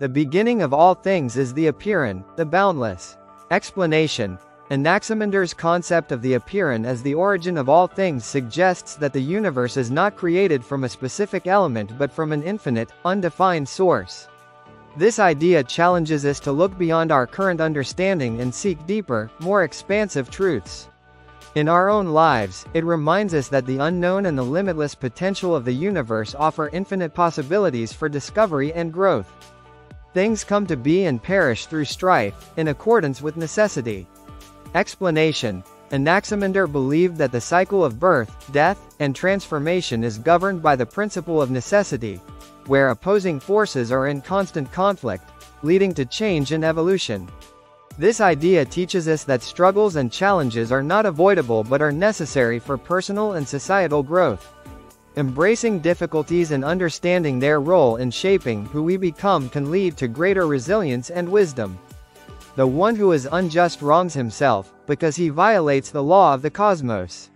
The beginning of all things is the apeiron, the boundless. Explanation. Anaximander's concept of the apeiron as the origin of all things suggests that the universe is not created from a specific element but from an infinite, undefined source. This idea challenges us to look beyond our current understanding and seek deeper, more expansive truths. In our own lives, it reminds us that the unknown and the limitless potential of the universe offer infinite possibilities for discovery and growth. Things come to be and perish through strife, in accordance with necessity. Explanation Anaximander believed that the cycle of birth, death, and transformation is governed by the principle of necessity, where opposing forces are in constant conflict, leading to change and evolution. This idea teaches us that struggles and challenges are not avoidable but are necessary for personal and societal growth. Embracing difficulties and understanding their role in shaping who we become can lead to greater resilience and wisdom. The one who is unjust wrongs himself, because he violates the law of the cosmos.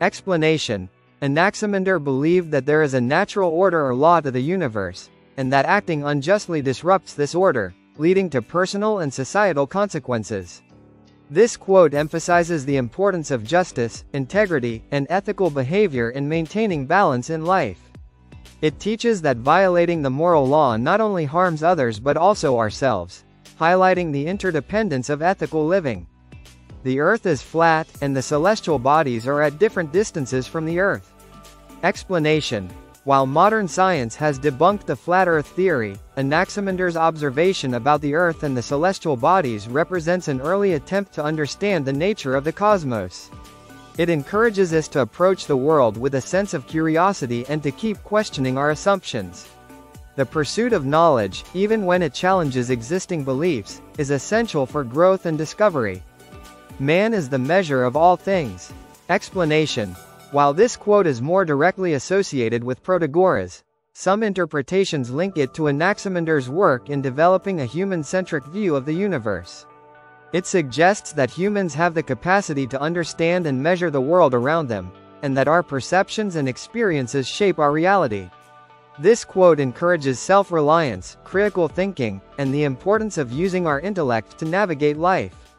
Explanation Anaximander believed that there is a natural order or law to the universe, and that acting unjustly disrupts this order, leading to personal and societal consequences. This quote emphasizes the importance of justice, integrity, and ethical behavior in maintaining balance in life. It teaches that violating the moral law not only harms others but also ourselves, highlighting the interdependence of ethical living. The Earth is flat, and the celestial bodies are at different distances from the Earth. Explanation while modern science has debunked the flat Earth theory, Anaximander's observation about the Earth and the celestial bodies represents an early attempt to understand the nature of the cosmos. It encourages us to approach the world with a sense of curiosity and to keep questioning our assumptions. The pursuit of knowledge, even when it challenges existing beliefs, is essential for growth and discovery. Man is the measure of all things. Explanation while this quote is more directly associated with Protagoras, some interpretations link it to Anaximander's work in developing a human-centric view of the universe. It suggests that humans have the capacity to understand and measure the world around them, and that our perceptions and experiences shape our reality. This quote encourages self-reliance, critical thinking, and the importance of using our intellect to navigate life.